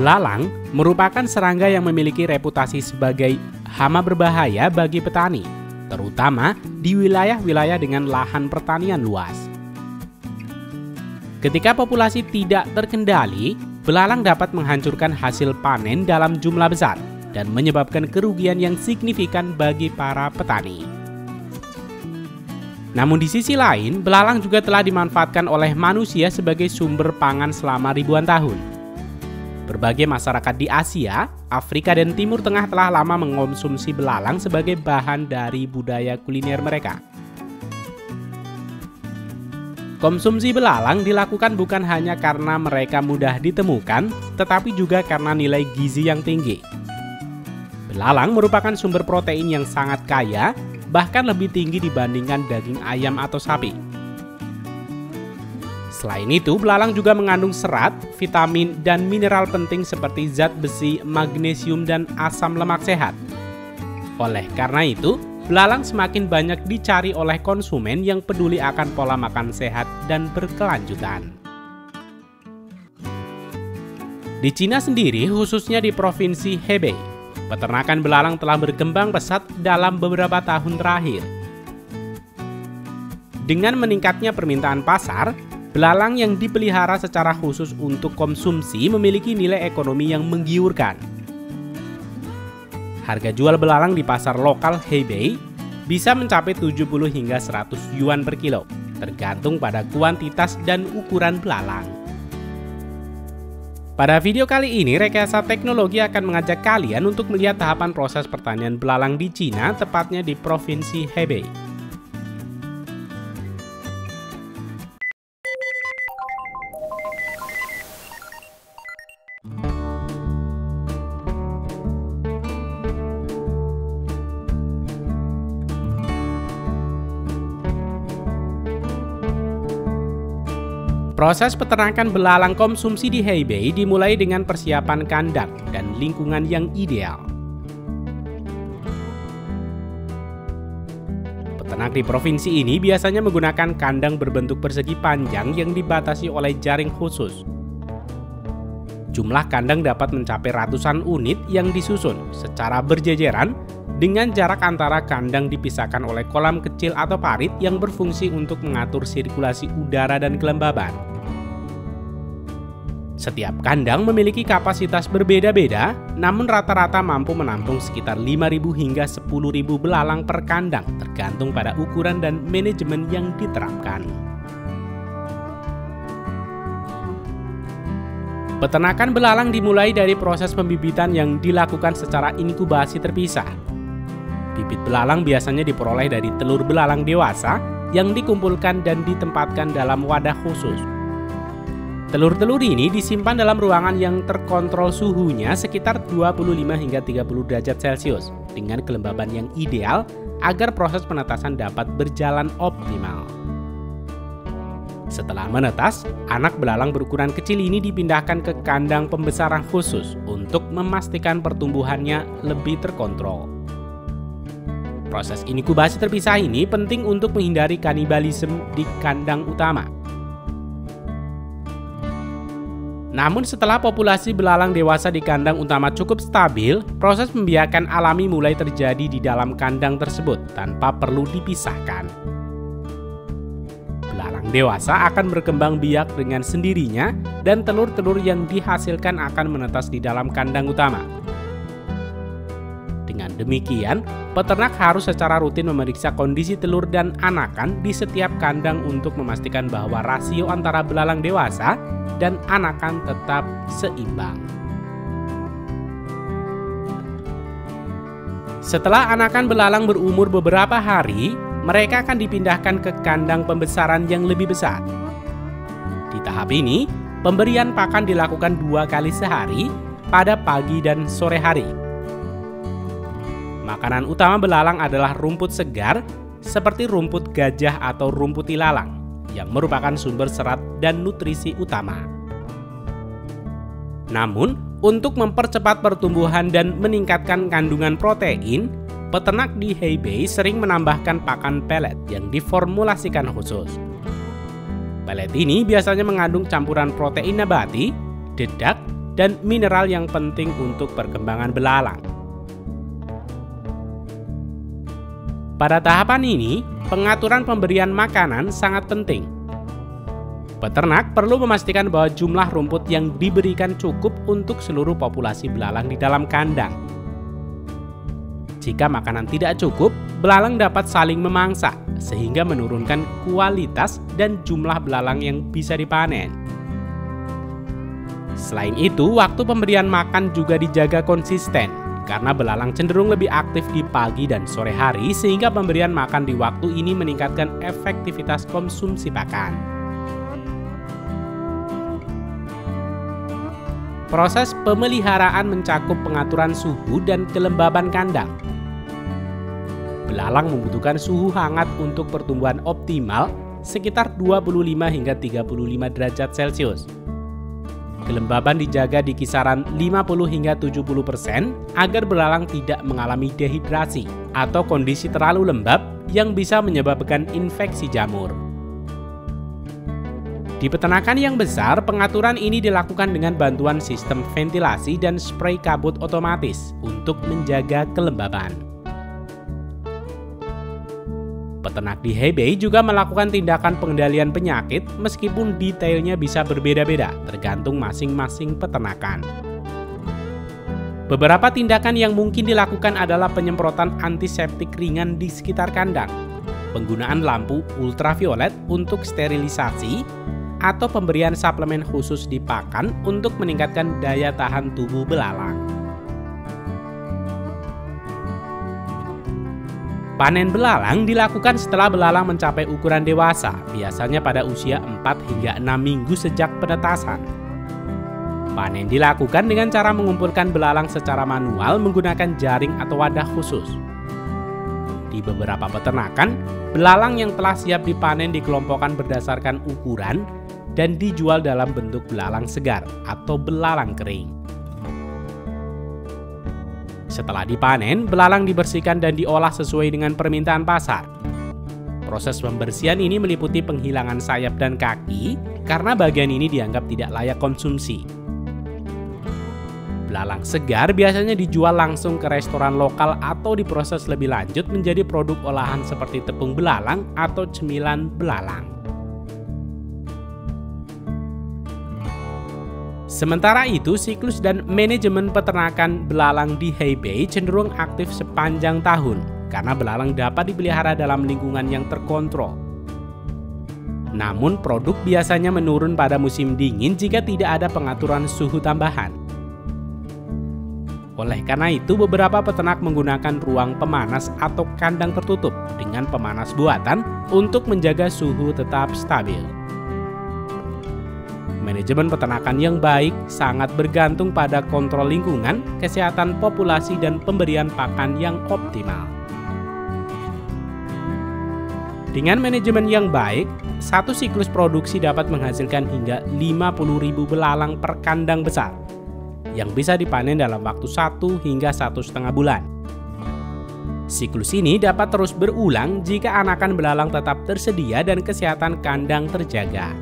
Belalang merupakan serangga yang memiliki reputasi sebagai hama berbahaya bagi petani, terutama di wilayah-wilayah dengan lahan pertanian luas. Ketika populasi tidak terkendali, belalang dapat menghancurkan hasil panen dalam jumlah besar dan menyebabkan kerugian yang signifikan bagi para petani. Namun di sisi lain, belalang juga telah dimanfaatkan oleh manusia sebagai sumber pangan selama ribuan tahun. Berbagai masyarakat di Asia, Afrika, dan Timur Tengah telah lama mengonsumsi belalang sebagai bahan dari budaya kuliner mereka. Konsumsi belalang dilakukan bukan hanya karena mereka mudah ditemukan, tetapi juga karena nilai gizi yang tinggi. Belalang merupakan sumber protein yang sangat kaya, bahkan lebih tinggi dibandingkan daging ayam atau sapi. Selain itu, belalang juga mengandung serat, vitamin, dan mineral penting seperti zat besi, magnesium, dan asam lemak sehat. Oleh karena itu, belalang semakin banyak dicari oleh konsumen yang peduli akan pola makan sehat dan berkelanjutan. Di Cina sendiri, khususnya di Provinsi Hebei, peternakan belalang telah berkembang pesat dalam beberapa tahun terakhir. Dengan meningkatnya permintaan pasar, Belalang yang dipelihara secara khusus untuk konsumsi memiliki nilai ekonomi yang menggiurkan. Harga jual belalang di pasar lokal Hebei bisa mencapai 70 hingga 100 yuan per kilo, tergantung pada kuantitas dan ukuran belalang. Pada video kali ini, Rekayasa Teknologi akan mengajak kalian untuk melihat tahapan proses pertanian belalang di Cina, tepatnya di Provinsi Hebei. Proses peternakan belalang konsumsi di Hebei dimulai dengan persiapan kandang dan lingkungan yang ideal. Peternak di provinsi ini biasanya menggunakan kandang berbentuk persegi panjang yang dibatasi oleh jaring khusus. Jumlah kandang dapat mencapai ratusan unit yang disusun secara berjejeran dengan jarak antara kandang dipisahkan oleh kolam kecil atau parit yang berfungsi untuk mengatur sirkulasi udara dan kelembaban. Setiap kandang memiliki kapasitas berbeda-beda, namun rata-rata mampu menampung sekitar 5.000 hingga 10.000 belalang per kandang, tergantung pada ukuran dan manajemen yang diterapkan. Peternakan belalang dimulai dari proses pembibitan yang dilakukan secara inkubasi terpisah. Bibit belalang biasanya diperoleh dari telur belalang dewasa yang dikumpulkan dan ditempatkan dalam wadah khusus. Telur-telur ini disimpan dalam ruangan yang terkontrol suhunya sekitar 25 hingga 30 derajat Celcius dengan kelembaban yang ideal agar proses penetasan dapat berjalan optimal. Setelah menetas, anak belalang berukuran kecil ini dipindahkan ke kandang pembesaran khusus untuk memastikan pertumbuhannya lebih terkontrol. Proses inkubasi terpisah ini penting untuk menghindari kanibalisme di kandang utama Namun setelah populasi belalang dewasa di kandang utama cukup stabil, proses pembiakan alami mulai terjadi di dalam kandang tersebut tanpa perlu dipisahkan. Belalang dewasa akan berkembang biak dengan sendirinya dan telur-telur yang dihasilkan akan menetas di dalam kandang utama. Demikian, peternak harus secara rutin memeriksa kondisi telur dan anakan di setiap kandang untuk memastikan bahwa rasio antara belalang dewasa dan anakan tetap seimbang. Setelah anakan belalang berumur beberapa hari, mereka akan dipindahkan ke kandang pembesaran yang lebih besar. Di tahap ini, pemberian pakan dilakukan dua kali sehari pada pagi dan sore hari. Makanan utama belalang adalah rumput segar seperti rumput gajah atau rumput ilalang yang merupakan sumber serat dan nutrisi utama. Namun, untuk mempercepat pertumbuhan dan meningkatkan kandungan protein, peternak di Hebei sering menambahkan pakan pelet yang diformulasikan khusus. Pelet ini biasanya mengandung campuran protein nabati, dedak, dan mineral yang penting untuk perkembangan belalang. Pada tahapan ini, pengaturan pemberian makanan sangat penting. Peternak perlu memastikan bahwa jumlah rumput yang diberikan cukup untuk seluruh populasi belalang di dalam kandang. Jika makanan tidak cukup, belalang dapat saling memangsa, sehingga menurunkan kualitas dan jumlah belalang yang bisa dipanen. Selain itu, waktu pemberian makan juga dijaga konsisten, karena belalang cenderung lebih aktif di pagi dan sore hari sehingga pemberian makan di waktu ini meningkatkan efektivitas konsumsi pakan. Proses pemeliharaan mencakup pengaturan suhu dan kelembaban kandang. Belalang membutuhkan suhu hangat untuk pertumbuhan optimal sekitar 25 hingga 35 derajat Celcius Kelembaban dijaga di kisaran 50 hingga 70 persen agar belalang tidak mengalami dehidrasi atau kondisi terlalu lembab yang bisa menyebabkan infeksi jamur. Di peternakan yang besar, pengaturan ini dilakukan dengan bantuan sistem ventilasi dan spray kabut otomatis untuk menjaga kelembaban. Peternak di Hebei juga melakukan tindakan pengendalian penyakit meskipun detailnya bisa berbeda-beda tergantung masing-masing peternakan. Beberapa tindakan yang mungkin dilakukan adalah penyemprotan antiseptik ringan di sekitar kandang, penggunaan lampu ultraviolet untuk sterilisasi, atau pemberian suplemen khusus di pakan untuk meningkatkan daya tahan tubuh belalang. Panen belalang dilakukan setelah belalang mencapai ukuran dewasa, biasanya pada usia 4 hingga 6 minggu sejak penetasan. Panen dilakukan dengan cara mengumpulkan belalang secara manual menggunakan jaring atau wadah khusus. Di beberapa peternakan, belalang yang telah siap dipanen dikelompokkan berdasarkan ukuran dan dijual dalam bentuk belalang segar atau belalang kering. Setelah dipanen, belalang dibersihkan dan diolah sesuai dengan permintaan pasar. Proses pembersihan ini meliputi penghilangan sayap dan kaki karena bagian ini dianggap tidak layak konsumsi. Belalang segar biasanya dijual langsung ke restoran lokal atau diproses lebih lanjut menjadi produk olahan seperti tepung belalang atau cemilan belalang. Sementara itu, siklus dan manajemen peternakan belalang di Hebei cenderung aktif sepanjang tahun karena belalang dapat dipelihara dalam lingkungan yang terkontrol. Namun, produk biasanya menurun pada musim dingin jika tidak ada pengaturan suhu tambahan. Oleh karena itu, beberapa peternak menggunakan ruang pemanas atau kandang tertutup dengan pemanas buatan untuk menjaga suhu tetap stabil. Manajemen peternakan yang baik sangat bergantung pada kontrol lingkungan, kesehatan populasi, dan pemberian pakan yang optimal. Dengan manajemen yang baik, satu siklus produksi dapat menghasilkan hingga 50.000 belalang per kandang besar yang bisa dipanen dalam waktu satu hingga satu setengah bulan. Siklus ini dapat terus berulang jika anakan belalang tetap tersedia dan kesehatan kandang terjaga.